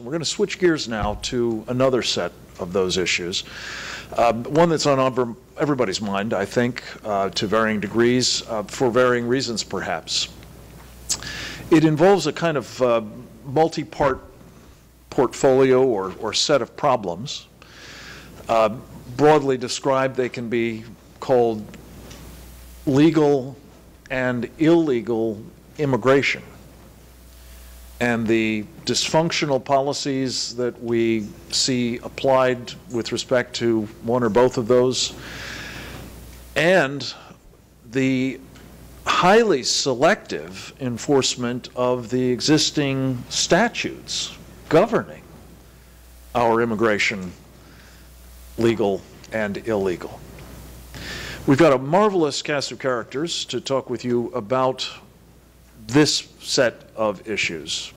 We're going to switch gears now to another set of those issues. Um, one that's on everybody's mind, I think, uh, to varying degrees, uh, for varying reasons perhaps. It involves a kind of uh, multi-part portfolio or, or set of problems. Uh, broadly described, they can be called legal and illegal immigration and the dysfunctional policies that we see applied with respect to one or both of those, and the highly selective enforcement of the existing statutes governing our immigration, legal and illegal. We've got a marvelous cast of characters to talk with you about this set of issues.